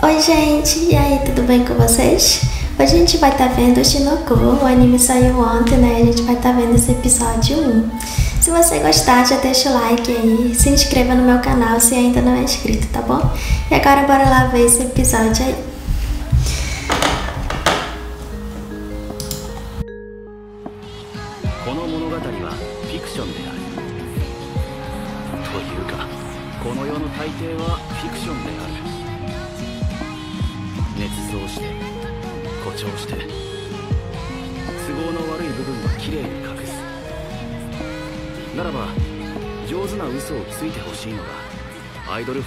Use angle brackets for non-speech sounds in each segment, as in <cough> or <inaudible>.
Oi gente, e aí, tudo bem com vocês? Hoje a gente vai estar tá vendo Shinoku, o anime saiu ontem, né? A gente vai estar tá vendo esse episódio 1. Se você gostar, já deixa o like aí, se inscreva no meu canal se ainda não é inscrito, tá bom? E agora bora lá ver esse episódio aí.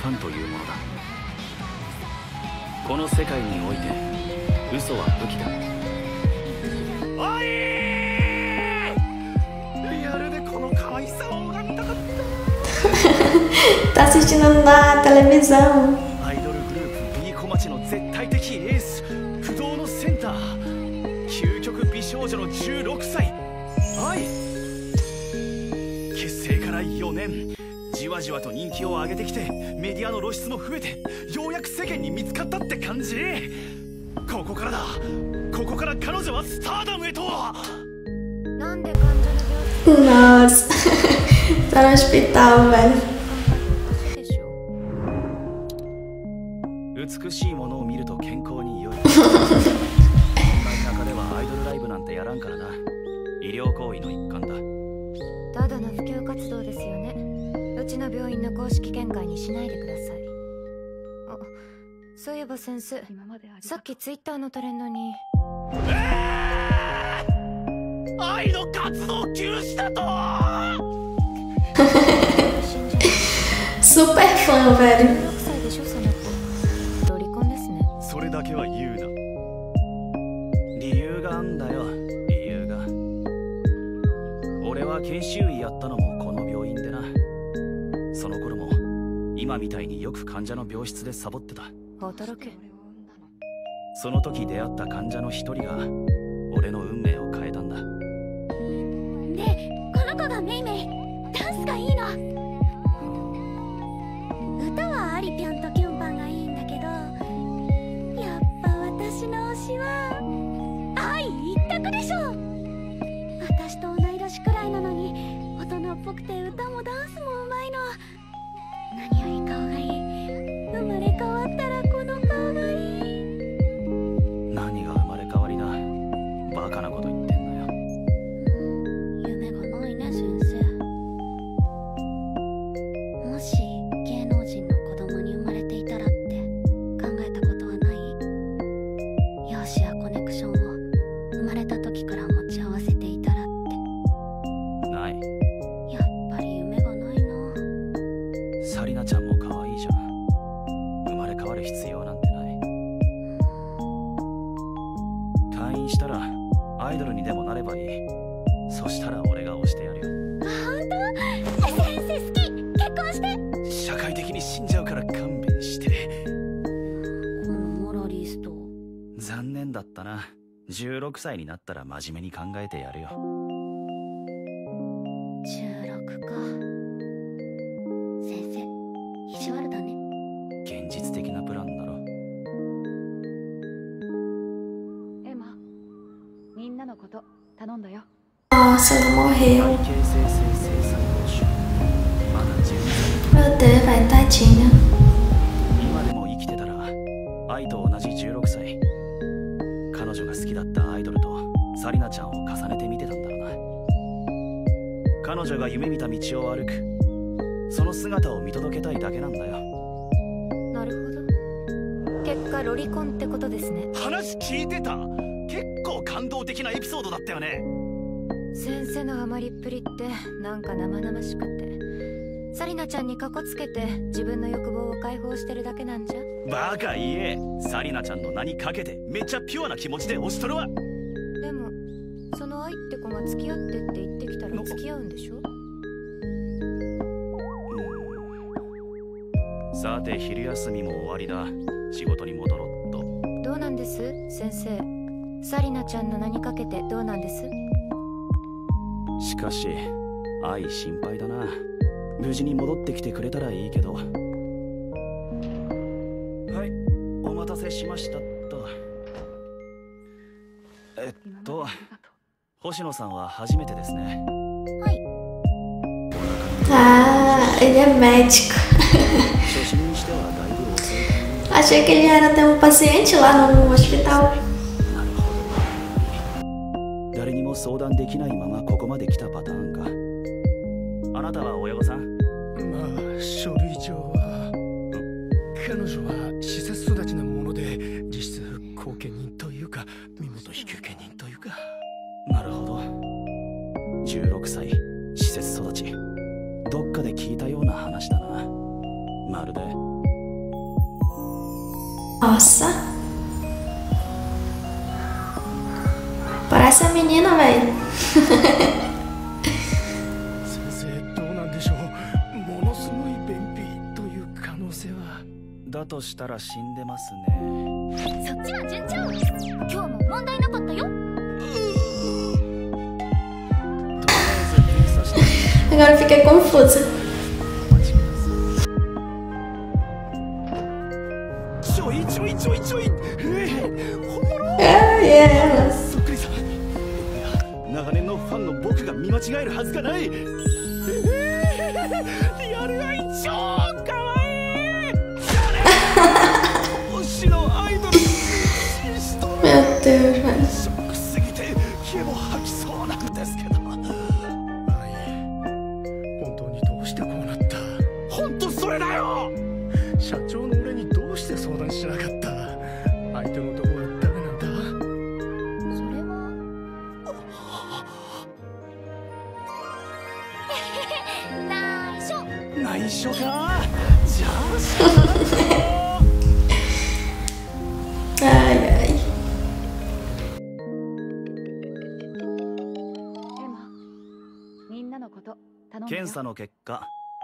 ファンというものだ。この世界において嘘は武器だ。おいリアルでこの可愛さを拝みたかった。tá assistindo na televisão わじわと人気を上げてきてメディアの露出も増えてようやく世間に見つかったって感じ。ここからだ。ここから彼女はスターダムへとなん <laughs> で患者の病 Nossa, tá no hospital, velho 気美しいものの病院の公式見解にしないでください。あそういえば先生さっきツイッターのトレンドに。愛の活動休止だと！Super fã, velho 16歳でしょその子。ロリコンですねそれだけは言うな。理由があんだよ理由が。俺は研修医やったのもその頃も今みたいによく患者の病室でサボってた。驚け。その時出会った患者の一人が俺の運命を変えたんだ。でこの子がメイメイ。ダンスがいいの。歌はアリピョンとキュンパンがいいんだけどやっぱ私の推しは愛一択でしょ。私と同い年くらいなのに大人っぽくて歌もダンスも何より顔がいい。生まれ変わったら16歳になったら真面目に考えてやるよ。16か。先生意地悪だね。現実的なプランだろ。エマみんなのこと頼んだよ。Nossa, ele morreu 体形生成性細胞腫まだ12歳。Meu Deus, velho, tadinha とサリナちゃんを重ねて見てたんだろうな彼女が夢見た道を歩くその姿を見届けたいだけなんだよなるほど結果ロリコンってことですね話聞いてた結構感動的なエピソードだったよね先生のハマりっぷりってなんか生々しくてサリナちゃんにカコつけて自分の欲望を解放してるだけなんじゃバカ言えサリナちゃんの名にかけてめっちゃピュアな気持ちで押しとるわ愛って子が付き合ってって言ってきたら付き合うんでしょ？さて昼休みも終わりだ。仕事に戻ろっと。どうなんです？先生。サリナちゃんの名にかけてどうなんです？しかし愛心配だな。無事に戻ってきてくれたらいいけど。はいお待たせしましたっと。えっと星野さんは初めてですねはいああ、ele é médico achei que ele era até um paciente lá no hospital 誰にも相談できないままここまで来たパターンかあなたは親御さんたら死んでますね。そっちは順調。今日も問題なかったよ。とりあえず検査して Agora fiquei confusa.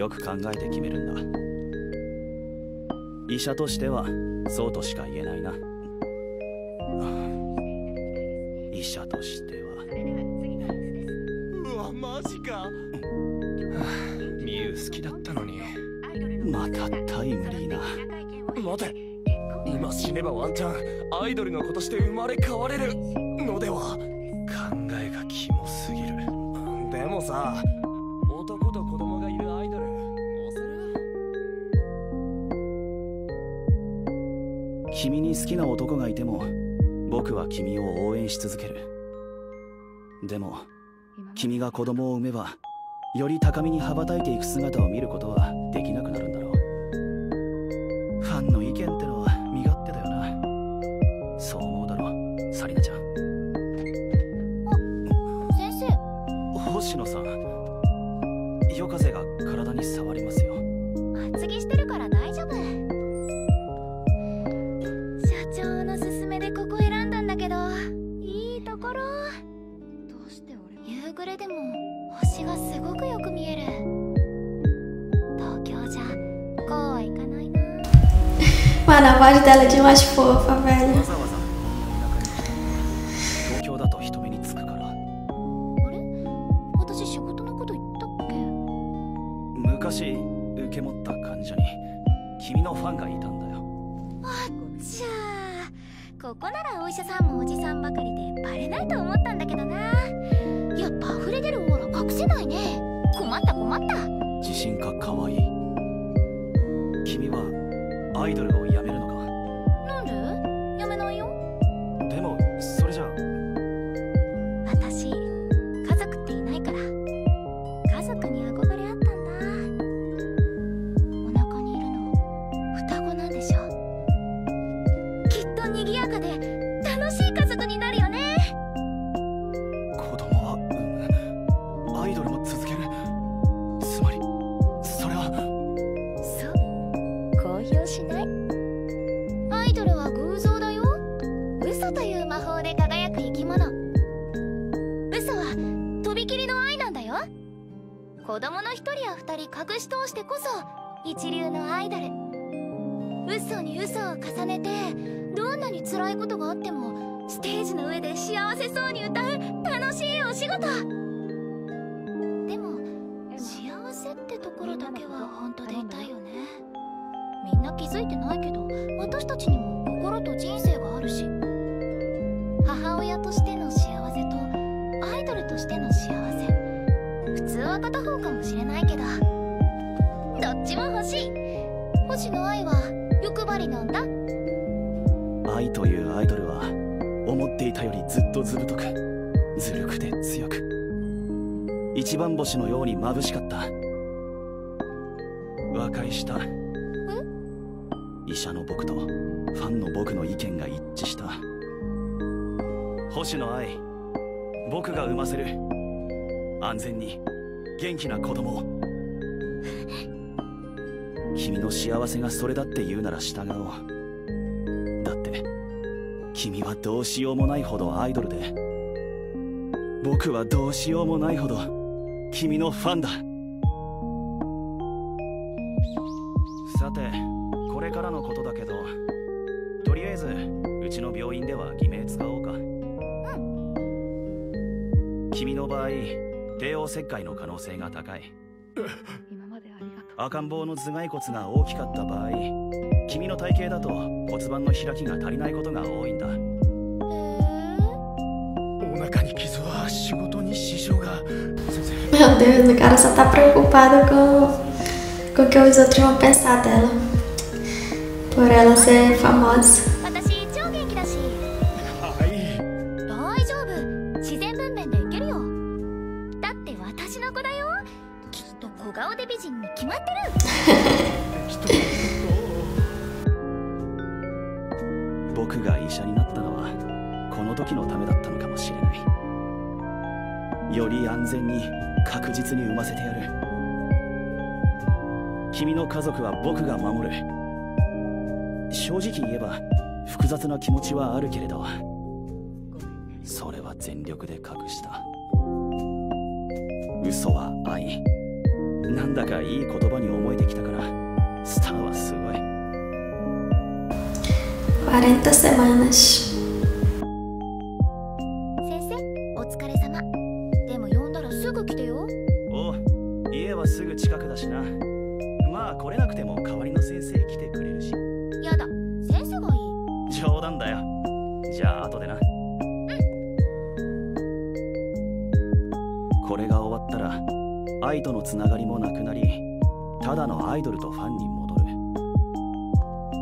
よく考えて決めるんだ。医者としてはそうとしか言えないな。医者としては。うわマジか。ミユ好きだったのに。またタイムリーな。待て。今死ねばワンチャンアイドルの子として生まれ変われるのでは。考えがキモすぎる。でもさ好きな男がいても僕は君を応援し続ける。でも君が子供を産めばより高みに羽ばたいていく姿を見ることはできなくな dela de eu acho fofa, velho. とびきりの愛なんだよ。子供の一人や二人隠し通してこそ一流のアイドル。嘘に嘘を重ねてどんなに辛いことがあってもステージの上で幸せそうに歌う楽しいお仕事。の愛は欲張りなんだ。愛というアイドルは思っていたよりずっとずぶとくずるくて強く。一番星のように眩しかった。和解した。医者の僕とファンの僕の意見が一致した。星の愛僕が産ませる。安全に元気な子供を。君の幸せがそれだって言うなら従おう。だって君はどうしようもないほどアイドルで。僕はどうしようもないほど君のファンだ。さてこれからのことだけどとりあえずうちの病院では偽名使おうか。君の場合帝王切開の可能性が高い <laughs> 赤ん坊の頭蓋骨が大きかった場合君の体型だと骨盤の開きが足りないことが多いんだお腹に傷は仕事に支障が Meu Deus, o cara só tá preocupado com, com o que os outros vão pensar dela. Por ela ser famosa. 気持ちはあるけれどそれは全力で隠した。嘘は愛。なんだかいい言葉に思えてきたから。スターはすごい。40 semanas. 愛とのつながりもなくなりただのアイドルとファンに戻る。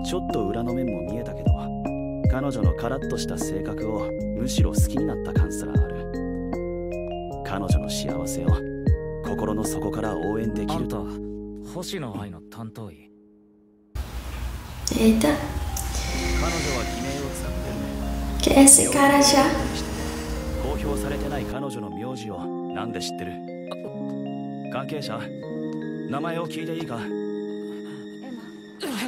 ちょっと裏の面も見えたけど彼女のカラッとした性格をむしろ好きになった感すらある。彼女の幸せを心の底から応援できると。星野愛の担当医。Eita, 彼女は偽名を使ってる que é esse cara já? 公表されてない彼女の名字をなんで知ってる？関係者名前を聞いていいか？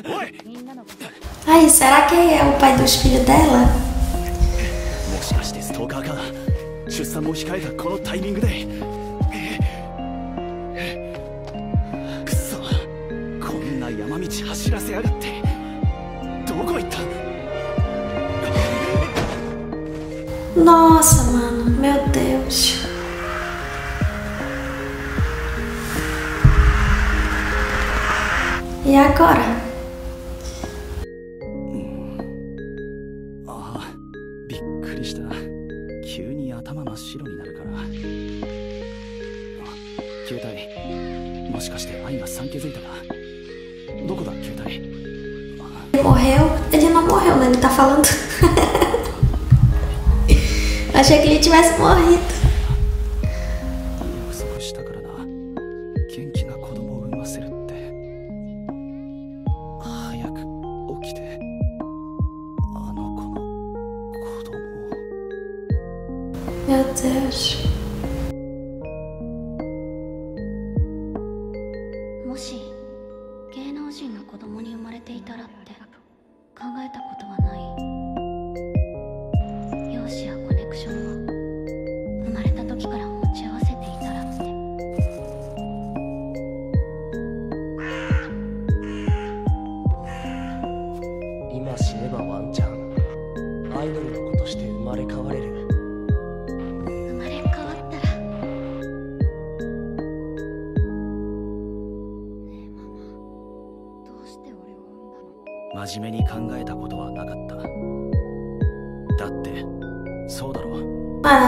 おい！みんなのこと Ai, será que é o pai dos filhos dela? もしかしてストーカーか？出産も控えたこのタイミングで？くそ。こんな山道走らせやがって。どこ行った？Nossa, mano, meu Deus. 携帯 Ele morreu? Ele não morreu, né? Ele tá falando. <laughs> Achei que ele tivesse morrido.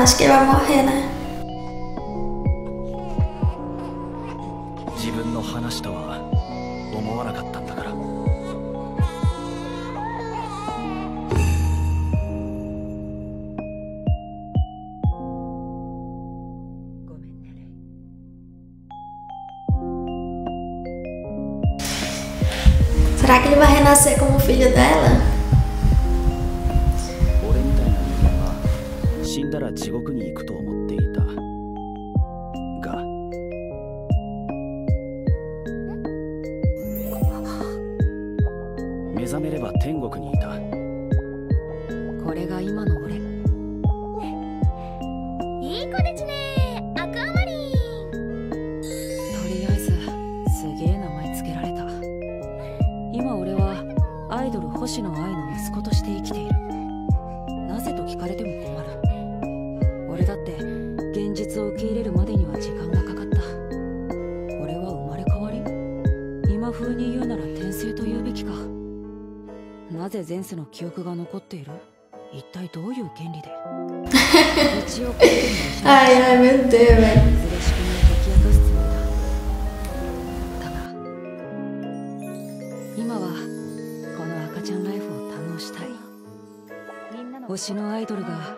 Acho que ele vai morrer, né? みんなの星のアイドルが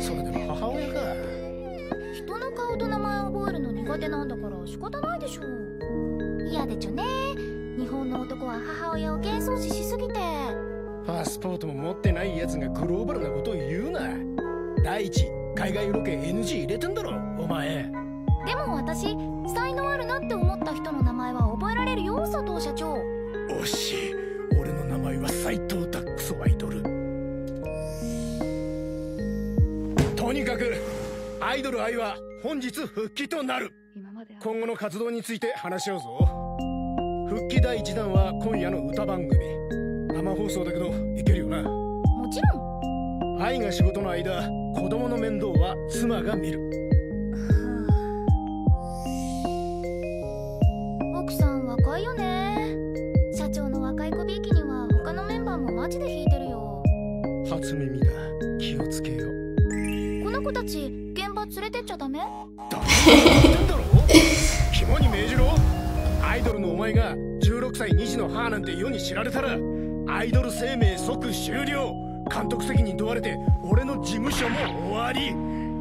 それでも母親か人の顔と名前覚えるの苦手なんだから仕方ないでしょ嫌でちょね。日本の男は母親を幻想視しすぎて。パスポートも持ってない奴がグローバルなことを言うな。第一海外ロケ NG 入れてんだろお前。でも私才能あるなって思った人の名前は覚えられるよ佐藤社長。惜しい俺の名前は斎藤アイドル愛は本日復帰となる。今後の活動について話し合うぞ。復帰第1弾は今夜の歌番組。生放送だけどいけるよな。もちろん。愛が仕事の間子供の面倒は妻が見る。奥さん若いよね。社長の若い子びいきには他のメンバーもマジで引いてるよ。初耳だ。気をつけよ。この子たち連れてっちゃダメ？ダメだってんだろ肝に銘じろ。アイドルのお前が16歳2児の母なんて世に知られたらアイドル生命即終了。監督責任問われて俺の事務所も終わり。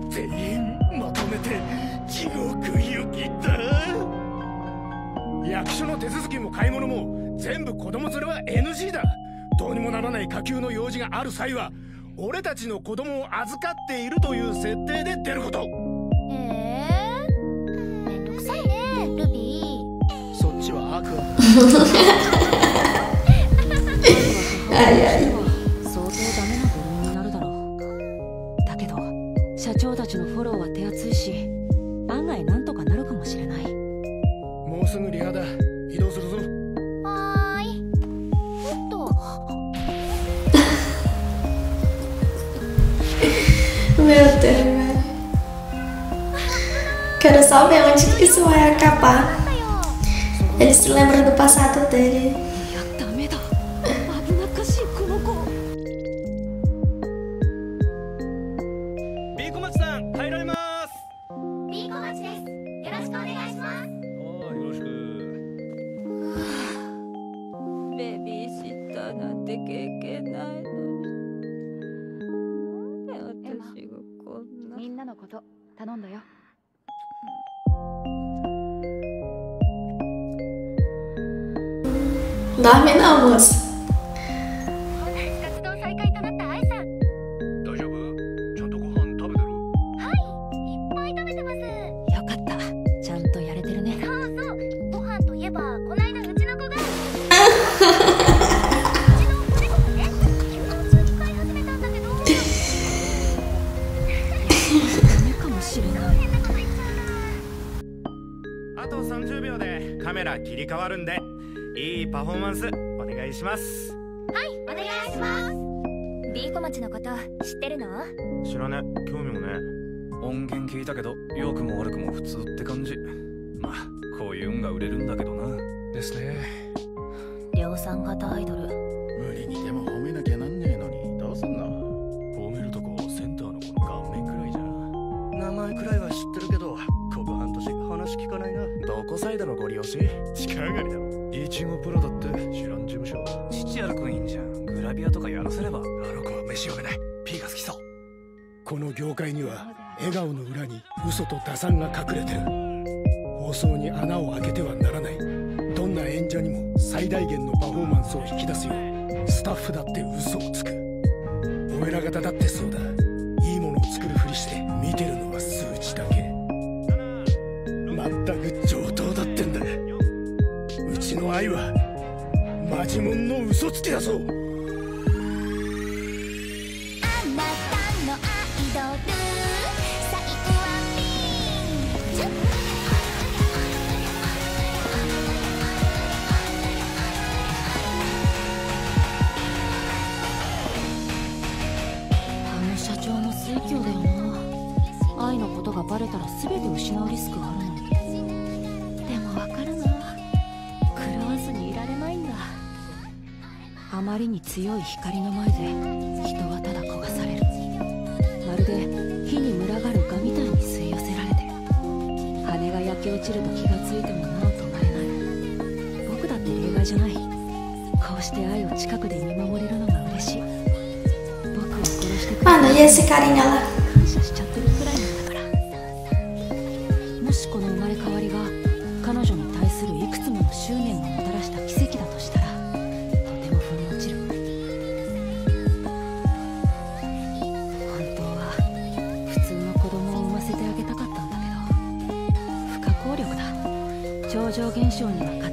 全員まとめて地獄行きだ。役所の手続きも買い物も全部子供連れは NG だ。どうにもならない下級の用事がある際は俺たちの子供を預かっているという設定で出ること。え。えめんどくさいねルビー。そっちは悪夢 Ai, pessoal ver onde que isso vai acabar. Ele se lembra do passado dele. Emma, みんなのこと頼んだよ。Dorme não, moça. 切り替わるんでいいパフォーマンスお願いします。はいお願いします。B 小町のこと知ってるの？知らね興味もね。音源聞いたけど良くも悪くも普通って感じ。まあこういう運が売れるんだけどな。ですね。量産型アイドル。さんが隠光す感謝しちゃってるくらいなんだからもしこの生まれ変わりが彼女に対するいくつもの執念がもたらした奇跡だとしたらとても腑に落ちる本当は普通の子供を産ませてあげたかったんだけど不可抗力だ。超常現象には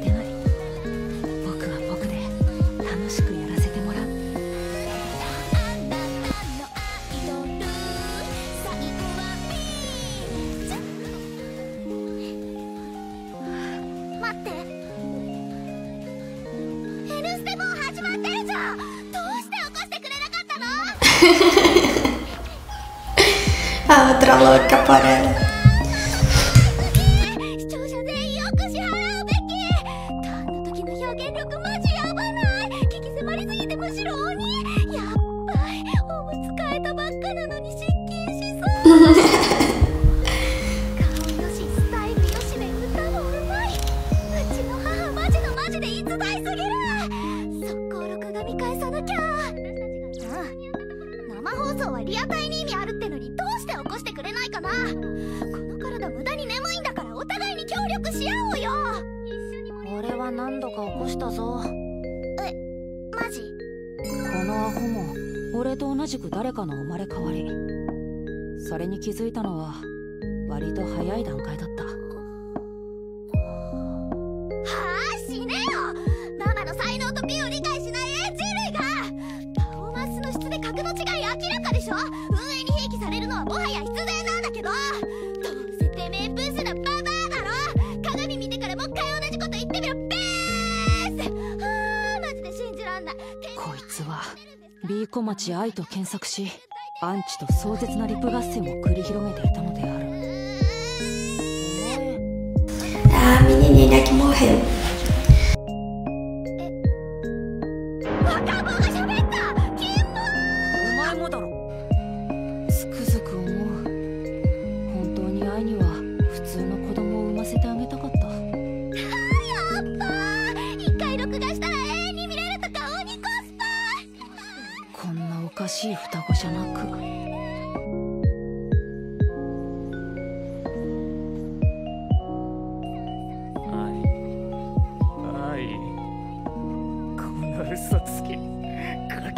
町愛と検索しアンチと壮絶なリプ合戦を繰り広げ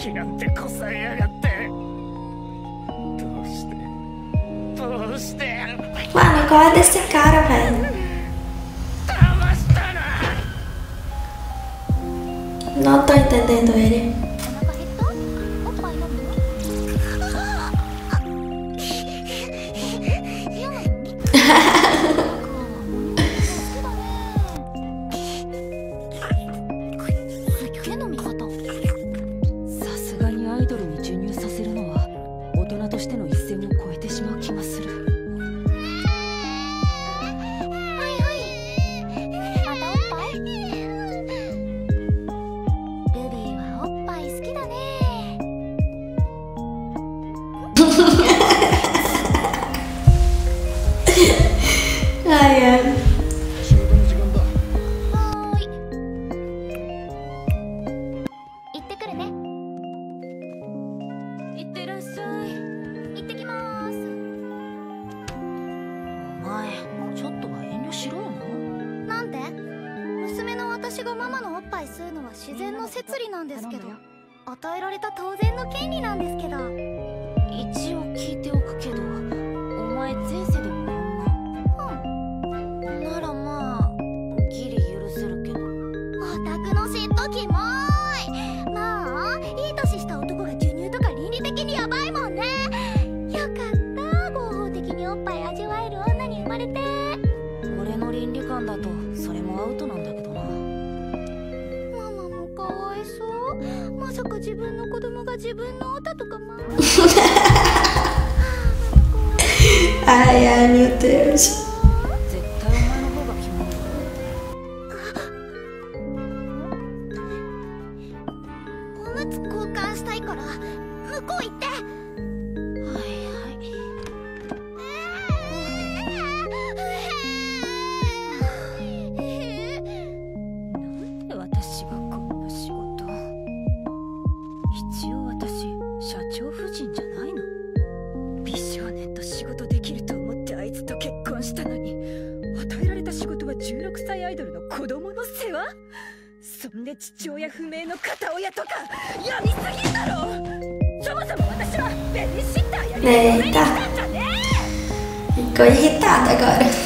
気なてこさえやがってどうしてどうして Mano, qual é desse cara, velho? Não tô entendendo ele. そんで父親不明の片親とかやみすぎだろ！そもそも私はベビーシッターやりたい Eita, る。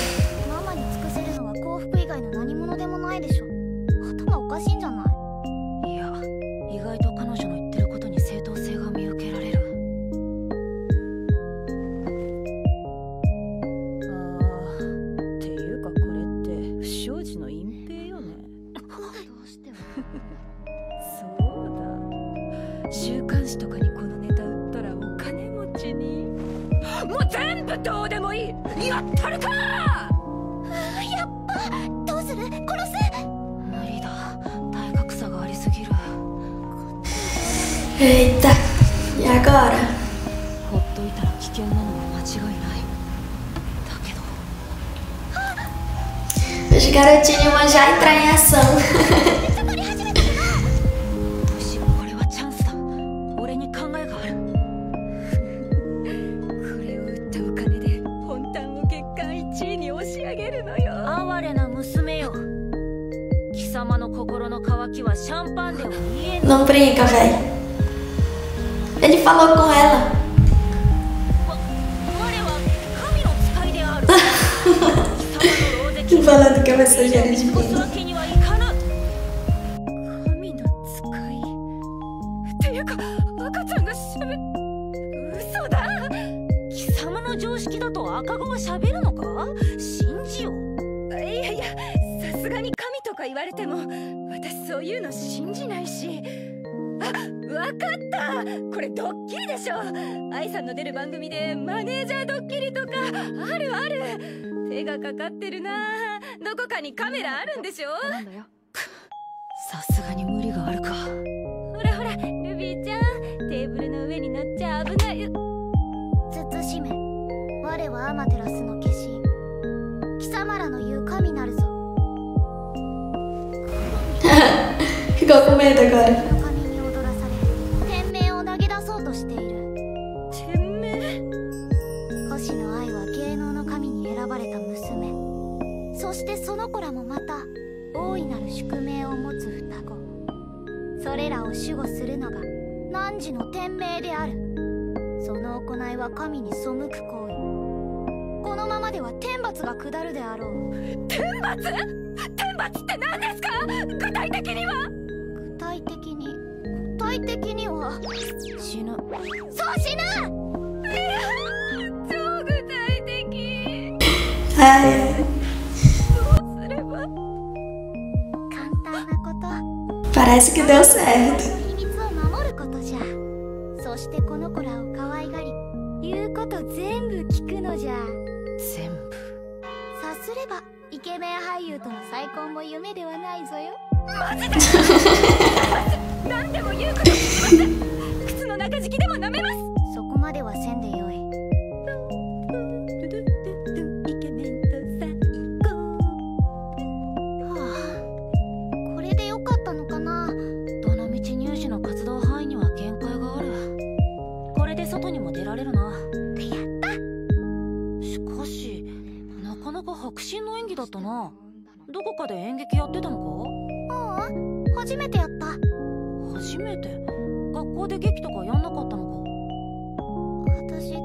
それらを守護するのが汝の天命である。その行いは神に背く行為。このままでは天罰が下るであろう。天罰？天罰って何ですか？具体的には？具体的に具体的には死ぬ。そう死ぬ！超具体的。Parece que deu certo. 秘密を守ることじゃ。そしてこの子らを可愛がり言うこと全部聞くのじゃ。全部。さすればイケメン俳優との再婚も夢ではないぞよ。<laughs> マジで。何でも言うこと。<laughs> 靴の中敷きでも舐めます。そこまではせんでよな。どこかで演劇やってたのか？ううん初めてやった。初めて？学校で劇とかやんなかったのか？私ち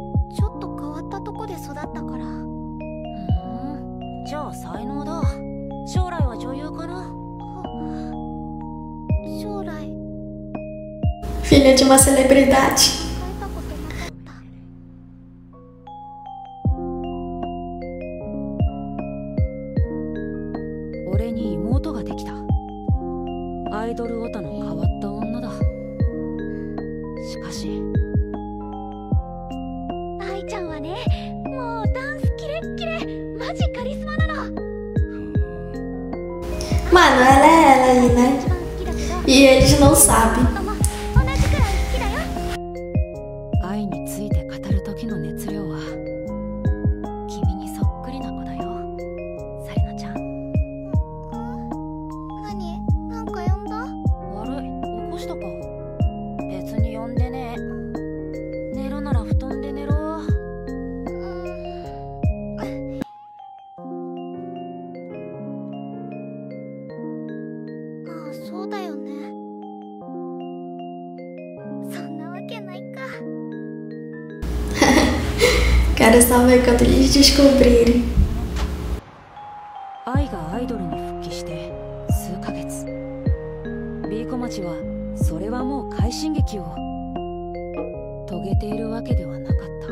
ょっと変わったとこで育ったから。ふーん。じゃあ才能だ。将来は女優かな？将来。Filha de uma celebridade. sabe. Quero só ver quando eles descobrirem. 愛がアイドルに復帰して数ヶ月ビーコ町はそれはもう快進撃を遂げているわけではなかった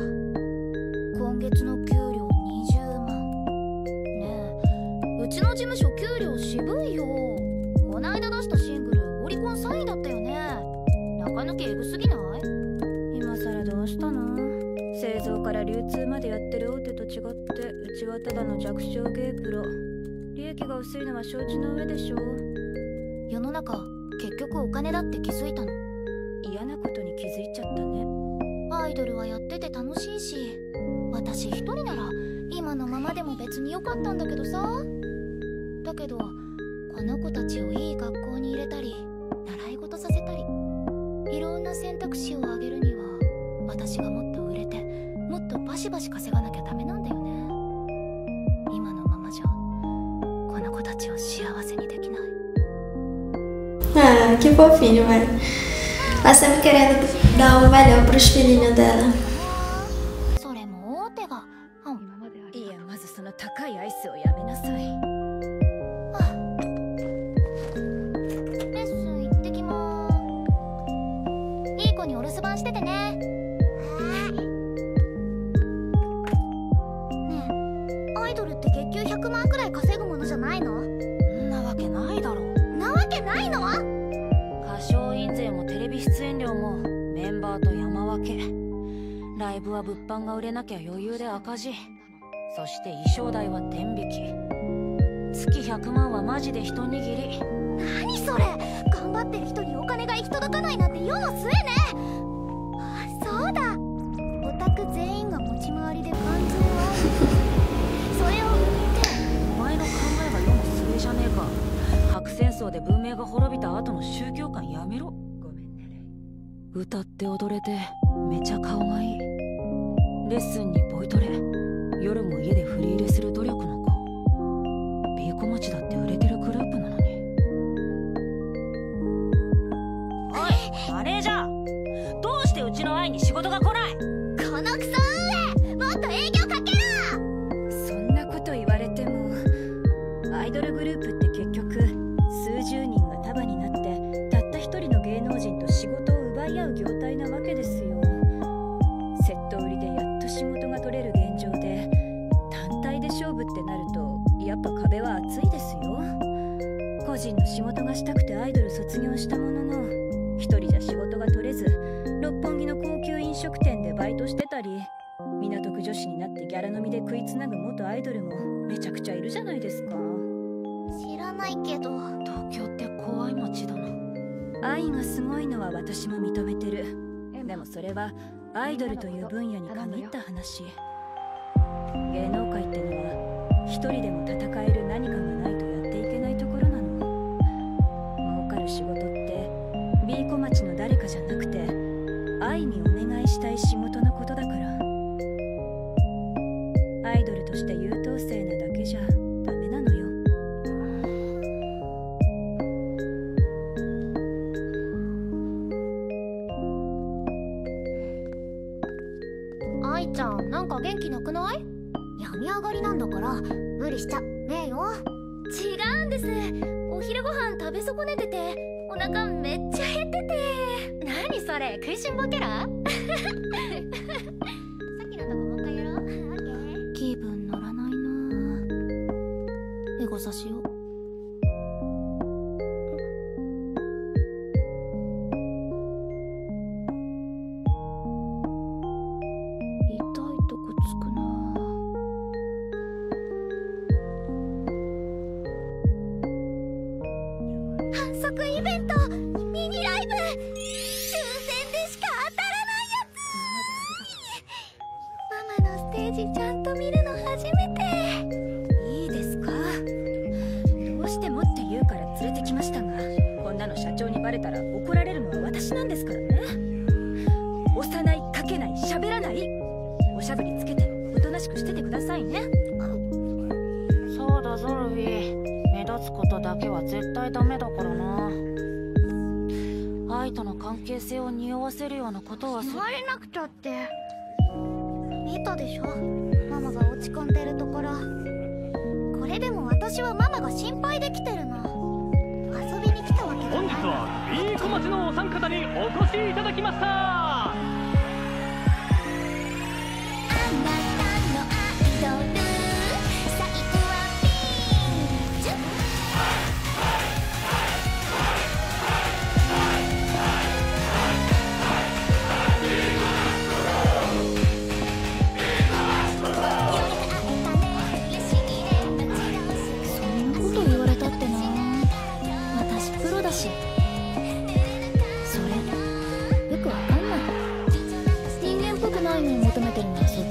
今月の給料20万ねえうちの事務所給料渋いよこないだ出したシングルオリコン3位だったよね中抜きエグすぎない流通までやってる大手と違ってうちはただの弱小ゲープロ。利益が薄いのは承知の上でしょ世の中結局お金だって気づいたの。嫌なことに気づいちゃったね。アイドルはやってて楽しいし私一人なら今のままでも別に良かったんだけどさ。だけどこの子たちをいい学校に入れたり習い事させたりいろんな選択肢を上げるにバシバシ稼がなきゃダメなんだよね今のままじゃこの子たちを幸せにできない Ah, que fofinho, velho. Ela sempre querendo dar o melhor pros filhinhos dela. 赤字。そして衣装代は天引き。月100万はマジで一握り。何それ。頑張ってる人にお金が行き届かないなんて世の末ね。あそうだ。オタク全員が持ち回りで感情はそれを売って。お前の考えが世の末じゃねえか。核戦争で文明が滅びた後の宗教観やめろ。ごめんねレイ。歌って踊れて来ない。いつなぐ元アイドルもめちゃくちゃいるじゃないですか。知らないけど東京って怖い街だな。愛がすごいのは私も認めてる。でもそれはアイドルという分野に限った話。芸能界ってのは一人でも戦える何かがないとやっていけないところなの。儲かる仕事って B 小町の誰かじゃなくて愛にたでしょ？ママが落ち込んでるところ。これでも私はママが心配できてるの遊びに来たわけじゃ本日はいは B 小町のお三方にお越しいただきました。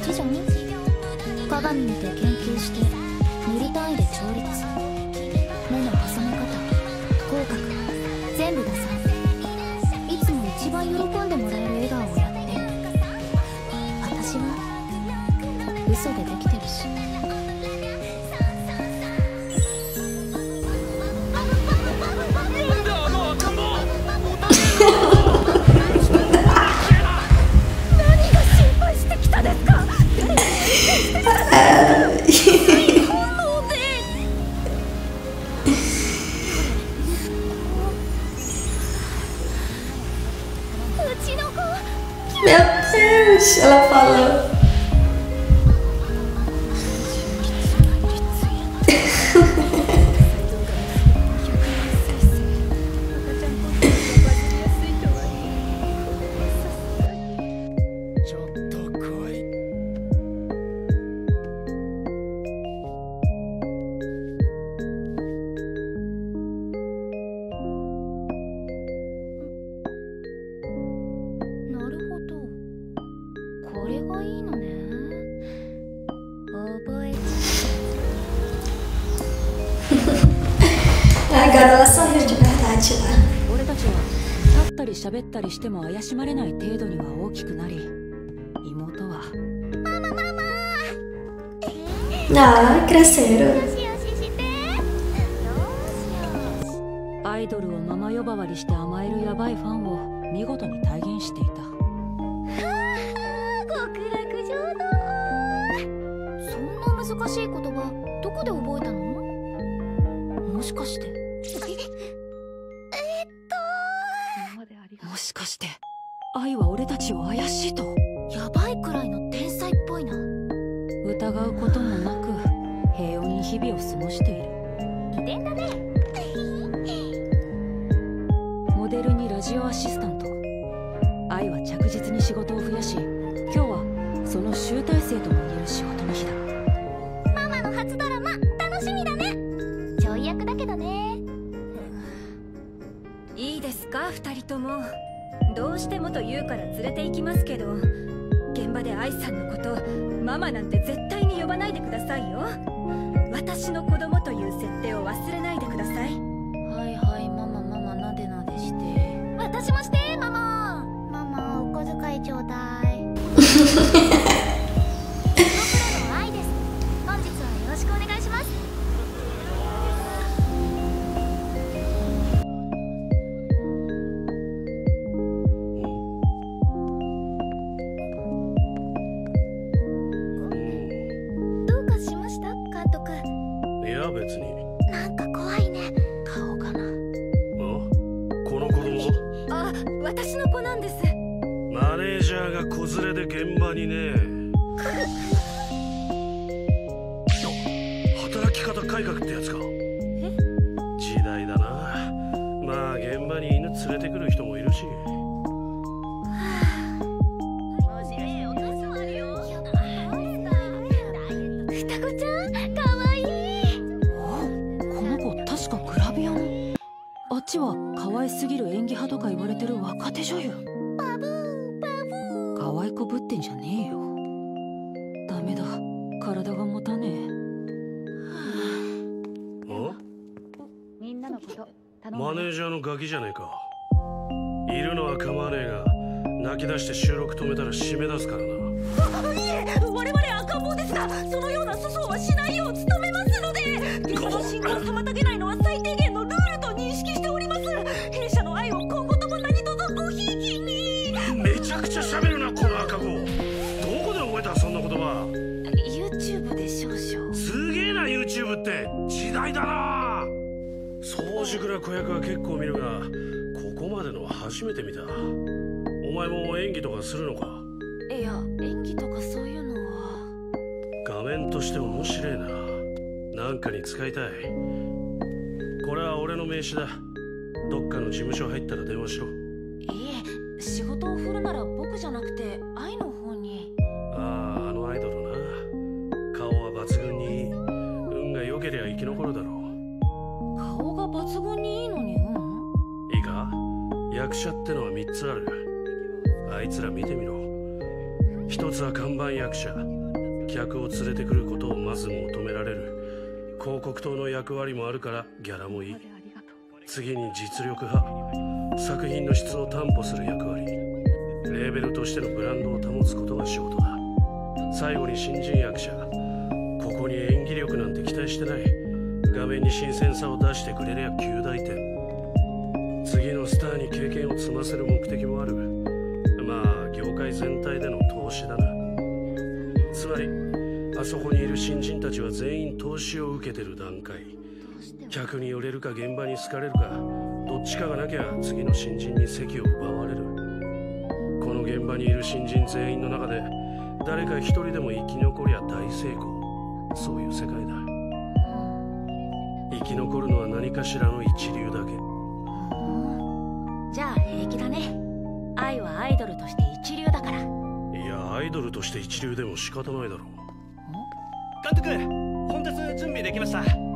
っちじゃん鏡見て研究して。follow. しても怪しまれない程度には大きくなり妹は。<laughs> Ah, cresceram. アイドルをママ呼ばわりして甘えるヤバいファンを見事に体現していた。極楽浄土。そんな難しい言葉どこで覚えたの？もしかしてかして愛は俺たちを怪しいと。やばいくらいの天才っぽいな。疑うこともなく平穏に日々を過ごしている。遺伝だね。<laughs> ジオアシスタント。愛は着実に仕事を増やし今日はその集大成とも言える仕事の日だ。ママの初ドラマ楽しみだね。ちょい役だけどね。<sighs> いいですか二人ともどうしてもと言うから連れて行きますけど現場で愛さんのことママなんて絶対に呼ばないでくださいよ。って時代だな。早熟な子役は結構見るがここまでのは初めて見た。お前も演技とかするのか？いや演技とかそういうのは。画面として面白いな。なんかに使いたい。これは俺の名刺だ。どっかの事務所入ったら電話しろ。いえ仕事を振るなら僕じゃなくて愛の役者ってのは3つある。あいつら見てみろ。一つは看板役者。客を連れてくることをまず求められる。広告塔の役割もあるからギャラもいい。次に実力派。作品の質を担保する役割。レーベルとしてのブランドを保つことが仕事だ。最後に新人役者。ここに演技力なんて期待してない。画面に新鮮さを出してくれりゃ9大点。次のスターに経験を積ませる目的もある。まあ業界全体での投資だな。つまりあそこにいる新人たちは全員投資を受けてる段階。客に寄れるか現場に好かれるかどっちかがなきゃ次の新人に席を奪われる。この現場にいる新人全員の中で誰か一人でも生き残りゃ大成功。そういう世界だ。生き残るのは何かしらの一流だけ。じゃあ平気だね。愛はアイドルとして一流だから。いやアイドルとして一流でも仕方ないだろ監督本日準備できました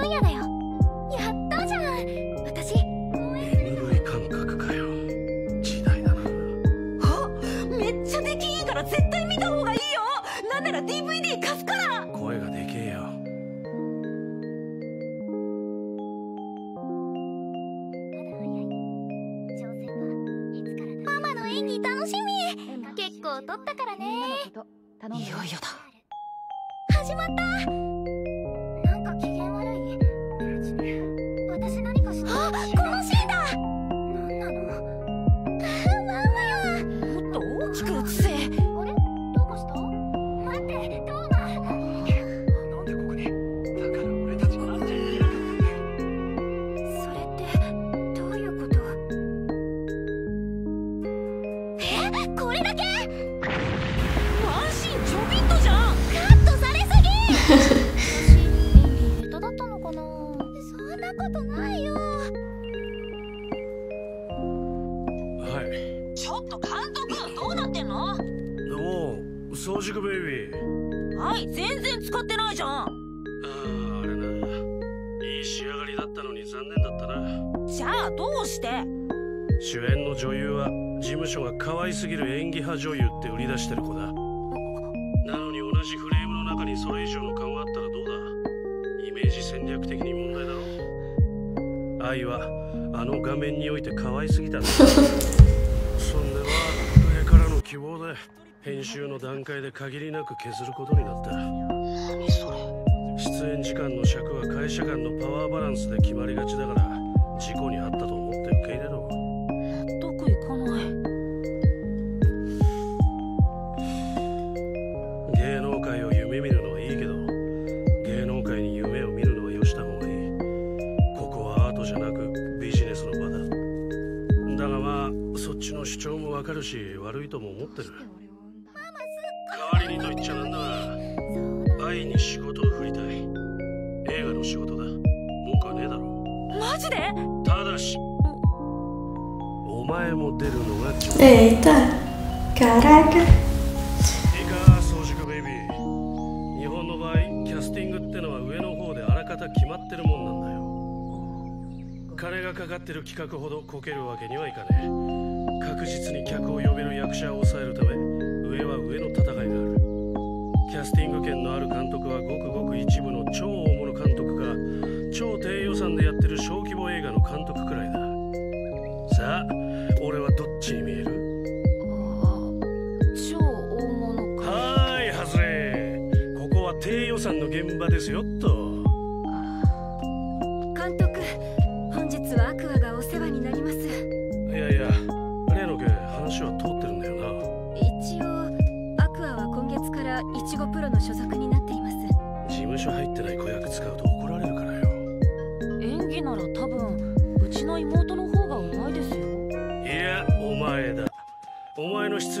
分野だよ。やったじゃん。私 MV 感覚かよ時代だな。あめっちゃ出来いいから絶対見た方がいいよ。なんなら DVD 貸すから。声がでけえよ。ママの演技楽しみ。結構撮ったからね。いよいよだ削ることになった。Eita, caraca. いいか早熟ベイビー日本の場合キャスティングってのは上の方であらかた決まってるもんなんだよ。金がかかってる企画ほどこけるわけにはいかねえ。確実に客を呼べる役者を抑える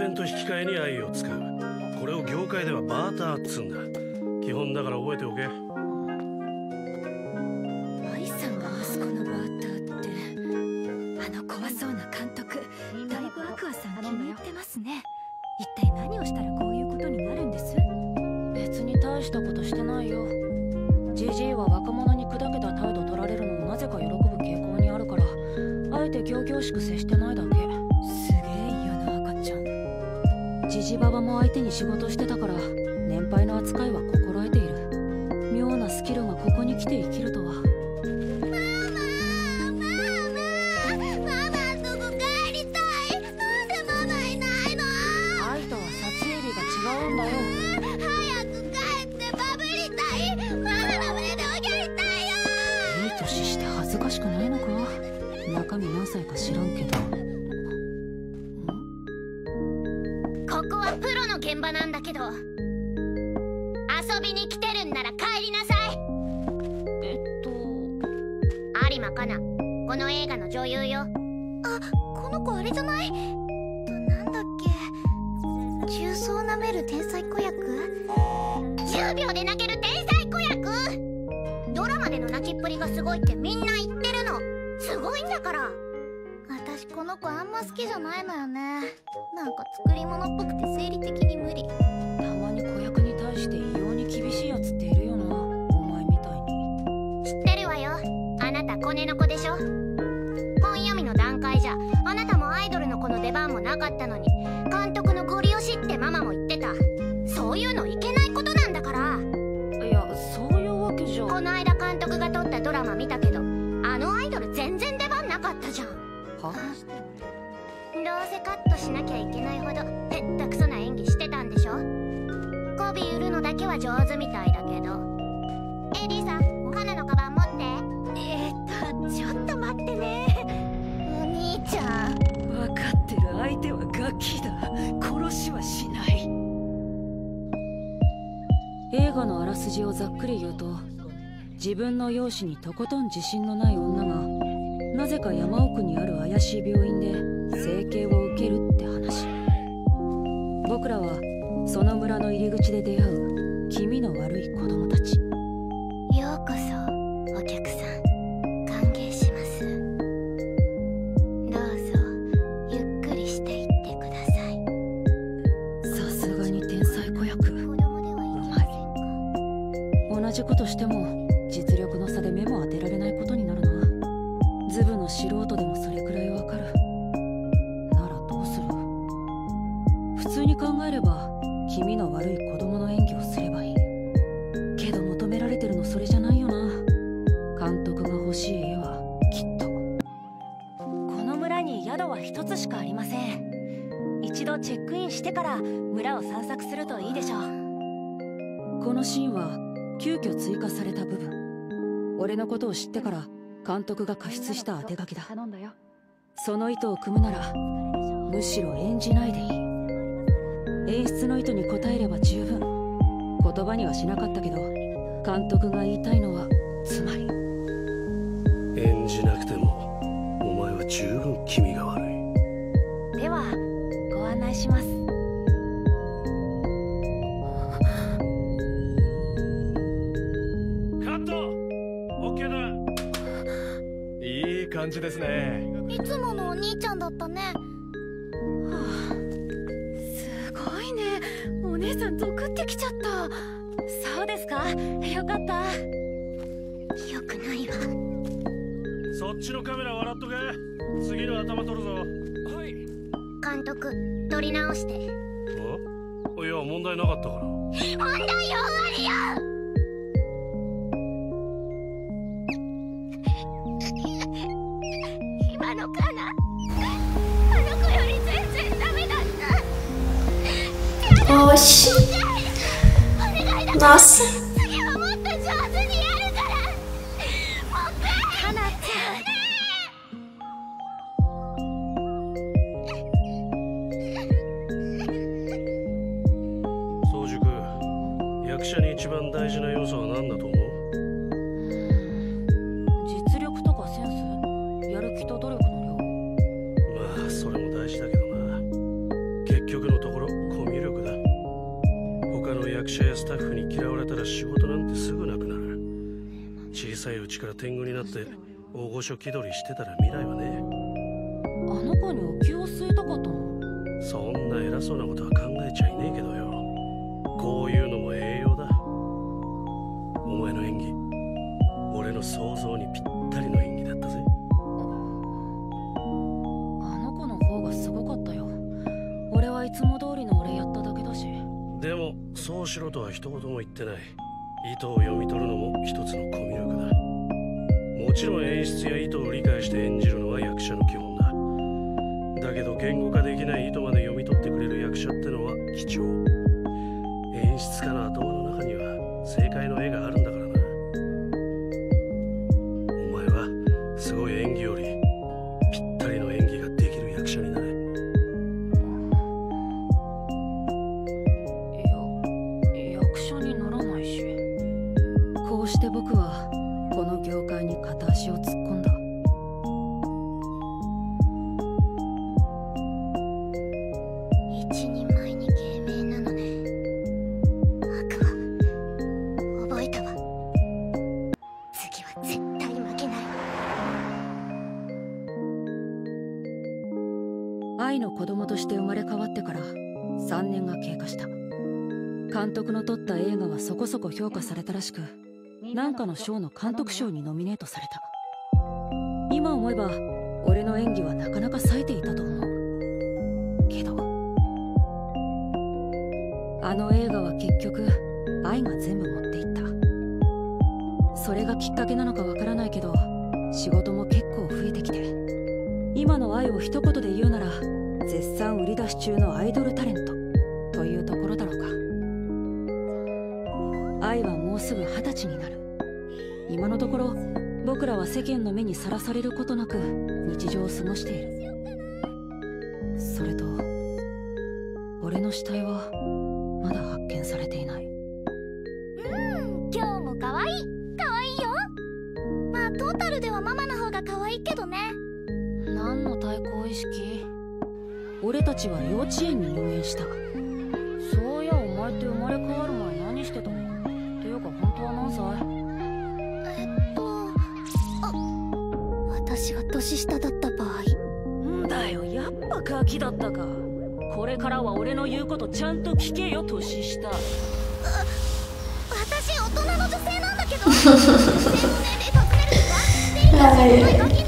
前の出演と引き換えに愛を使う。これを業界ではバーターっつうんだ。基本だから覚えておけ。愛さんがあそこのバーターってあの怖そうな監督だいぶアクアさん気に入ってますね。一体何をしたらこういうことになるんです？別に大したことしてないよ。ジジイは若者に砕けた態度取られるのをなぜか喜ぶ傾向にあるからあえて仰々しく接してないだけジババも相手に仕事してたから年配の扱いは心得ている。妙なスキルがここに来て生きるとは。ママんとこ帰りたいなんでママいないの愛とは撮影日が違うんだよ早く帰ってバブりたいママの胸でおぎゃりたいよいい年して恥ずかしくないのか中身何歳か知らんけど現場なんだけど。遊びに来てるんなら帰りなさい。えっと。有馬かな？この映画の女優よ。あこの子あれじゃない？なんだっけ？重曹舐める天才子役？10秒で泣ける天才子役？ドラマでの泣きっぷりがすごいってみんな言ってるの。すごいんだから。私この子あんま好きじゃないのよね。なんか作り物っぽくて生理的にあなたコネの子でしょ？本読みの段階じゃあなたもアイドルの子の出番もなかったのに監督のゴリ押しってママも言ってた。そういうのいけないことなんだから。いやそういうわけじゃ。この間監督が撮ったドラマ見たけどあのアイドル全然出番なかったじゃん。は？どうせカットしなきゃいけないほどへったくそな演技してたんでしょ？媚び売るのだけは上手みたいだけど。エリーさんってね。お兄ちゃん。分かってる。相手はガキだ。殺しはしない。映画のあらすじをざっくり言うと自分の容姿にとことん自信のない女がなぜか山奥にある怪しい病院で整形を受けるって話。僕らはその村の入り口で出会う気味の悪い子供たちことを知ってから監督が加筆した当て書きだ。その意図を組むならむしろ演じないでいい。演出の意図に応えれば十分。言葉にはしなかったけど監督が言いたいのはつまり。演じなくてもお前は十分気味が悪い。ではご案内します感じですね。いつものお兄ちゃんだったね。すごいね。お姉さんゾクってきちゃった。そうですか？よかった。よくないわ。そっちのカメラ笑っとけ。次の頭取るぞ。はい。監督撮り直して。お？いや問題なかったから。問題4割よ今のかな？あの子より全然ダメだった.所気取りしてたら未来は評価されたらしくなんかの賞の監督賞にノミネートされた。今思えば俺の演技はなかなか冴えていたと思う。けどあの映画は結局愛が全部持っていった。それがきっかけなのかわからないけど仕事も結構増えてきて。今の愛を一言で言うなら絶賛売り出し中のころ僕らは世間の目にさらされることなく日常を過ごしている。それと俺の死体はまだ発見されていない。うん今日も可愛い。可愛いよ。まあトータルではママの方が可愛いけどね。何の対抗意識？俺たちは幼稚園に入園した時だったか。これからは俺の言うことちゃんと聞けよ年下。私大人の女性なんだけど。女性の年齢尋ねるのは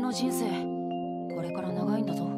前の人生。これから長いんだぞ。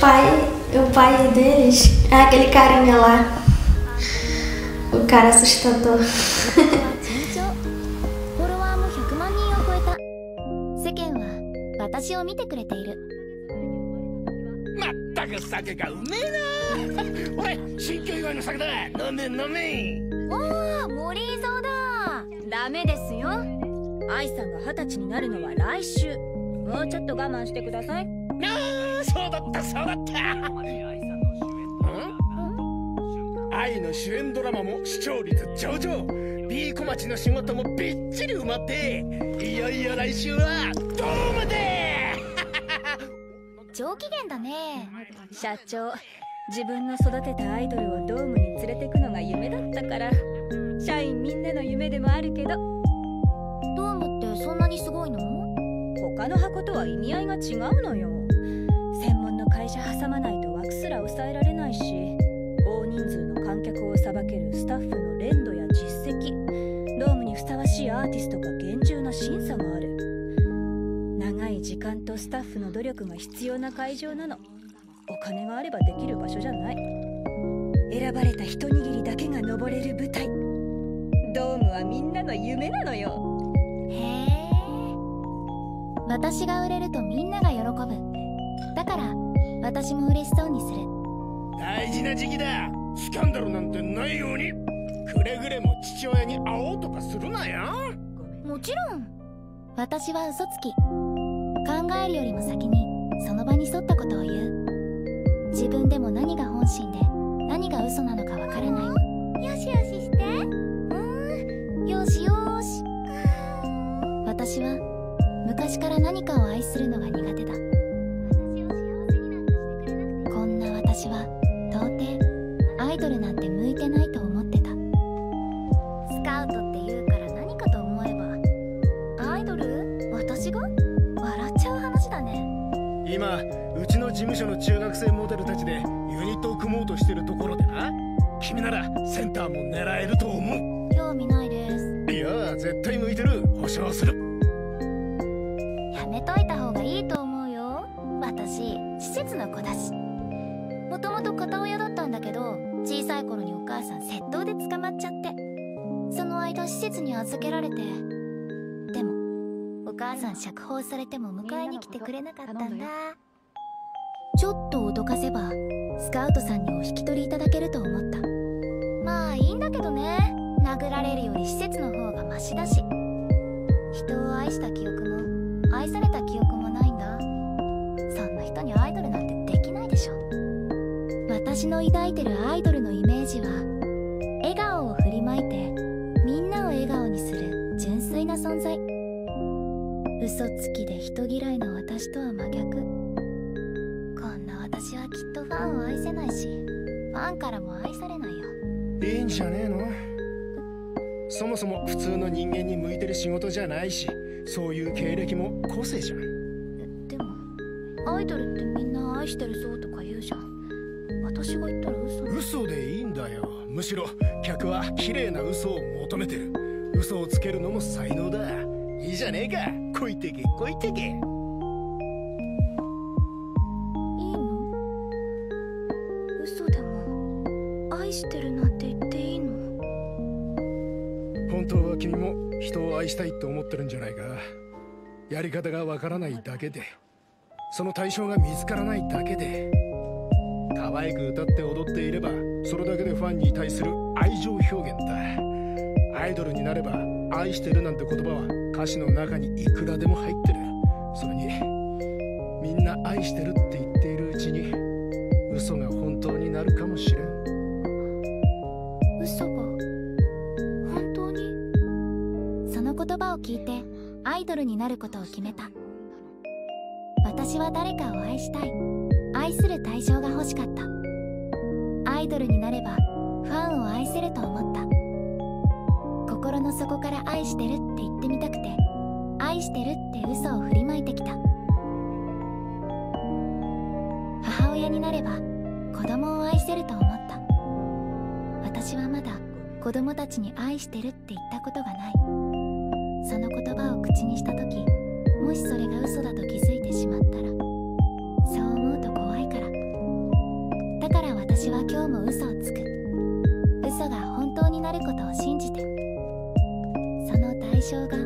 Pai, o pai deles. É aquele carinha lá. O cara assustador. フォロワーも100万人を超えた世間は私を見てくれているまったく酒がうめえな俺新居祝いの酒だ飲め飲めおお森井蔵だ。ダメですよ。愛さんが二十歳になるのは来週。もうちょっと我慢してくださいああそうだった。そうだった愛の主演ドラマも視聴率上々。B 小町の仕事もびっちり埋まって。いよいよ来週はドームで。<laughs> 上機嫌だね。社長自分の育てたアイドルをドームに連れてくのが夢だったから。社員みんなの夢でもあるけど。ドームってそんなにすごいの？他の箱とは意味合いが違うのよ会社挟まないと枠すら抑えられないし大人数の観客をさばけるスタッフの連度や実績ドームにふさわしいアーティストが厳重な審査がある。長い時間とスタッフの努力が必要な会場なの。お金があればできる場所じゃない。選ばれた一握りだけが登れる舞台。ドームはみんなの夢なのよ。へえ。私が売れるとみんなが喜ぶ。だから私も嬉しそうにする。大事な時期だ。スキャンダルなんてないように。くれぐれも父親に会おうとかするなよもちろん。私は嘘つき。考えるよりも先にその場に沿ったことを言う。自分でも何が本心で何が嘘なのかわからない。よしよしして。うん。よしよし。私は昔から何かを愛するのが苦手アイドルなんて向いてないと思ってた。スカウトって言うから何かと思えばアイドル？私が？笑っちゃう話だね。今うちの事務所の中学生モデルたちでユニットを組もうとしてるところでな。君ならセンターも狙えると思う。興味ないです。いや絶対向いてる。保証する。やめといた方がいいと思うよ。私施設の子だし。もともと片親だったんだけど小さい頃にお母さん窃盗で捕まっちゃって。その間施設に預けられて。でもお母さん釈放されても迎えに来てくれなかったんだ。ちょっと脅かせばスカウトさんにお引き取りいただけると思った。まあいいんだけどね。殴られるより施設の方がマシだし。人を愛した記憶も愛された記憶もないんだ。そんな人にアイドルなんて私の抱いてるアイドルのイメージは笑顔を振りまいてみんなを笑顔にする純粋な存在。嘘つきで人嫌いな私とは真逆。こんな私はきっとファンを愛せないしファンからも愛されないよ。いいんじゃねえの？そもそも普通の人間に向いてる仕事じゃないしそういう経歴も個性じゃん。アイドルってみんな愛してるそうとか言うじゃん私が言ったら嘘。嘘でいいんだよ。むしろ客は綺麗な嘘を求めてる。嘘をつけるのも才能だ。いいじゃねえか。こいてけこいてけ。いいの？嘘でも愛してるなんて言っていいの？本当は君も人を愛したいって思ってるんじゃないか。やり方がわからないだけでその対象が見つからないだけで可愛く歌って踊っていればそれだけでファンに対する愛情表現だ。アイドルになれば愛してるなんて言葉は歌詞の中にいくらでも入ってる。それにみんな愛してるって言っているうちに嘘が本当になるかもしれん。嘘が本当に？その言葉を聞いてアイドルになることを決めた。私は誰かを愛したい。愛する対象が欲しかった。アイドルになればファンを愛せると思った。心の底から愛してるって言ってみたくて愛してるって嘘を振りまいてきた。母親になれば子供を愛せると思った。私はまだ子供たちに愛してるって言ったことがない。その言葉を口にした時もしそれが嘘だと気づいてしまったら私は今日も嘘をつく。嘘が本当になることを信じて。その代償が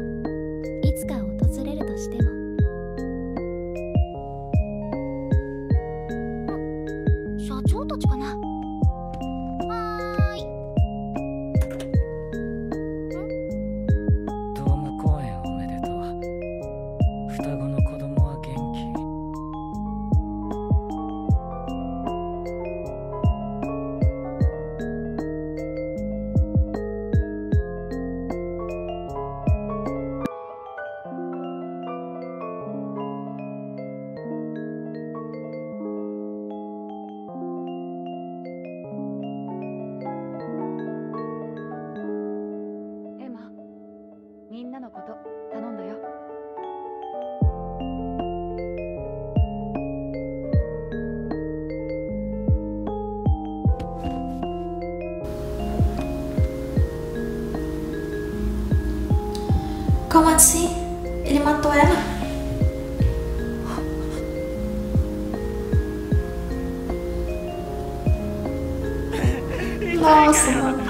Como assim? Ele matou ela? Nossa, mano.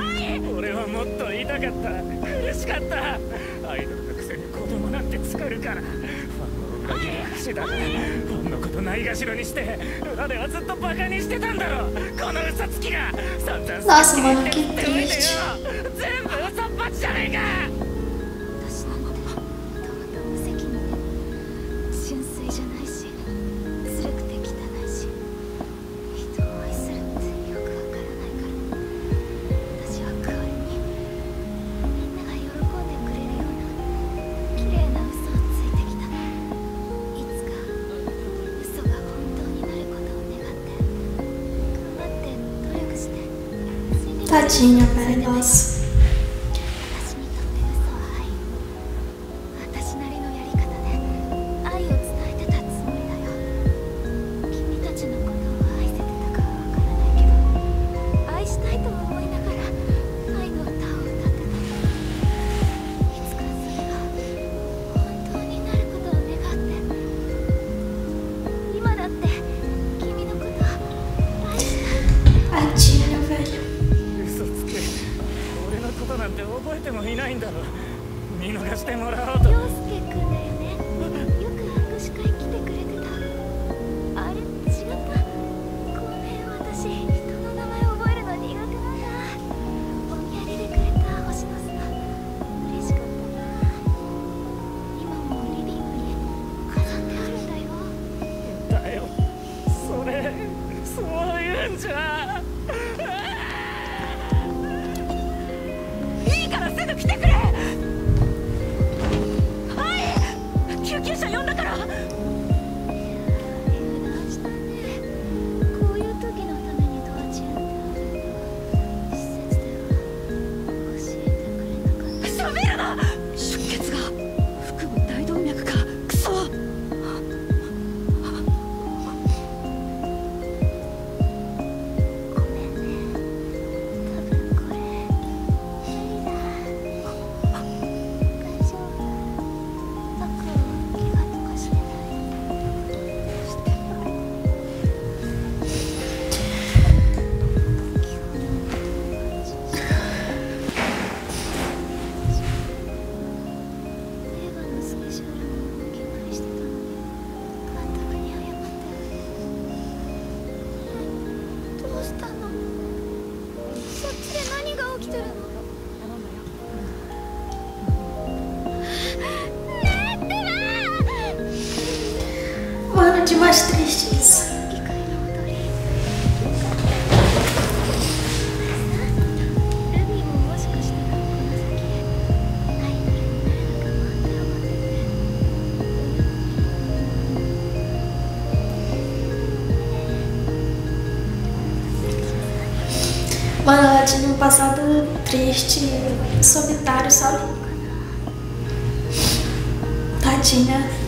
Nossa, mano, que triste. gatinho. China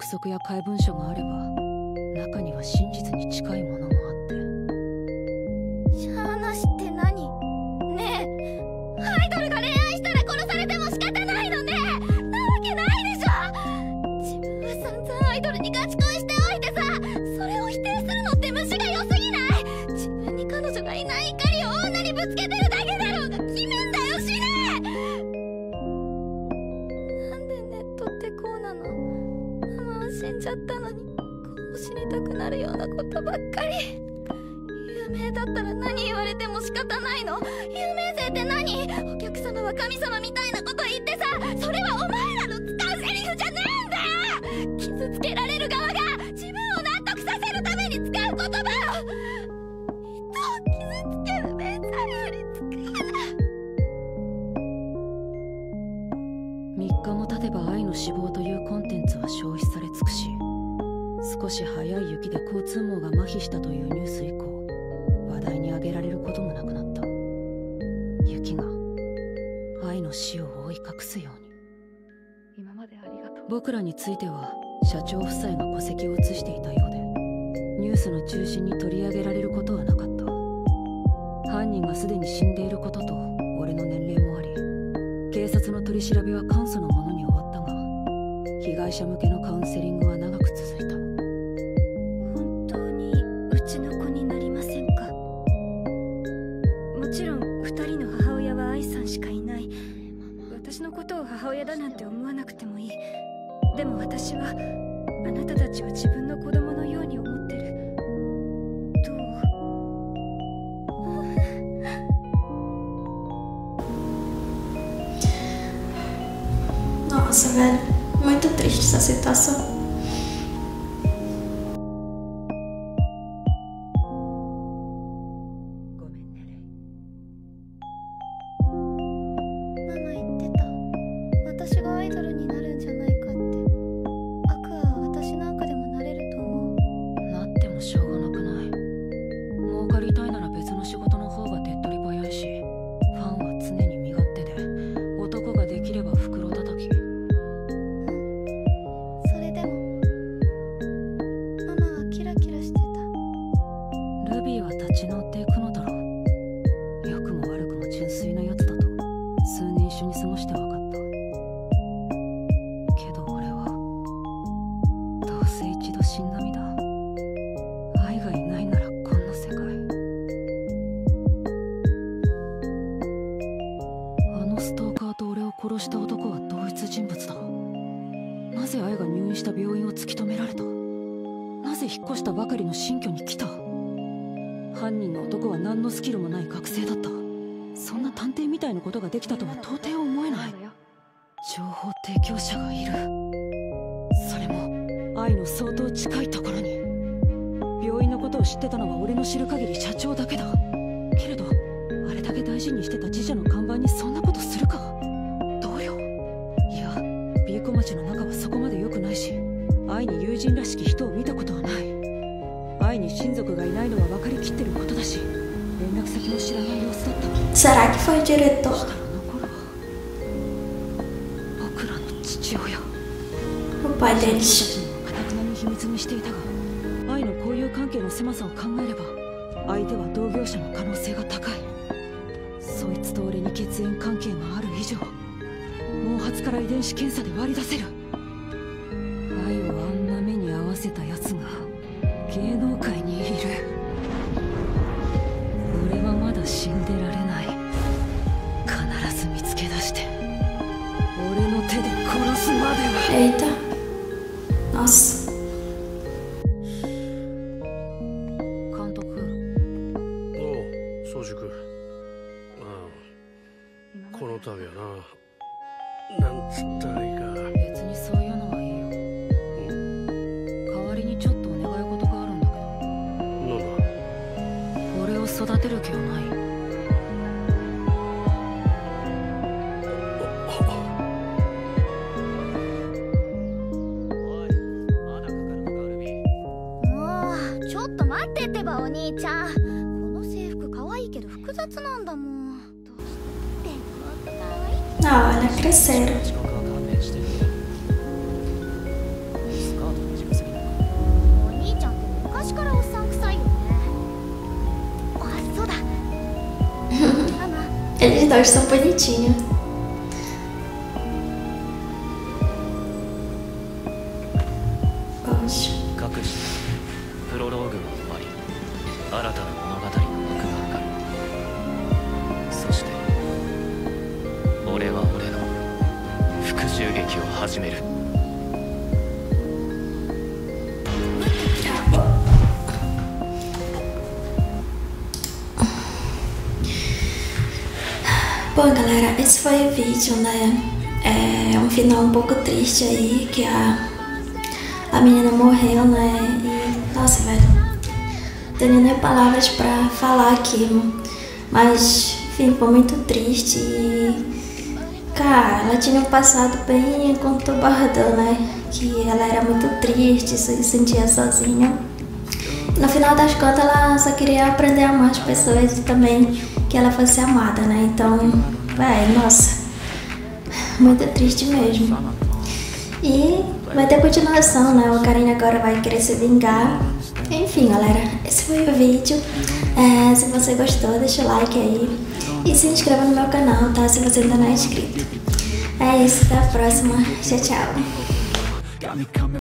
憶測や怪文書があれば中には真実に近いものも。びは簡素なものに終わったが被害者向けのカウンセリングは長く続いた。本当にうちの子になりませんか？もちろん2人の母親は愛さんしかいない。私のことを母親だなんて思わなくてもいい。でも私はあなたたちを自分の子供のように思 Nossa, velho, muito triste essa situação. Ależ są po nici, nie? difícil, né? É, é um final um pouco triste aí, que a, a menina morreu, né? E, nossa, velho, não tenho nem palavras para falar aqui, Mas, enfim, foi muito triste e... Cara, ela tinha um passado bem conturbador, né? Que ela era muito triste, se sentia sozinha. No final das contas, ela só queria aprender a amar as pessoas e também que ela fosse amada, né? Então, vai, nossa muito triste mesmo. E vai ter continuação, né? O Karine agora vai querer se vingar. Enfim, galera, esse foi o vídeo. É, se você gostou, deixa o like aí. E se inscreva no meu canal, tá? Se você ainda não é inscrito. É isso, até a próxima. Tchau, tchau.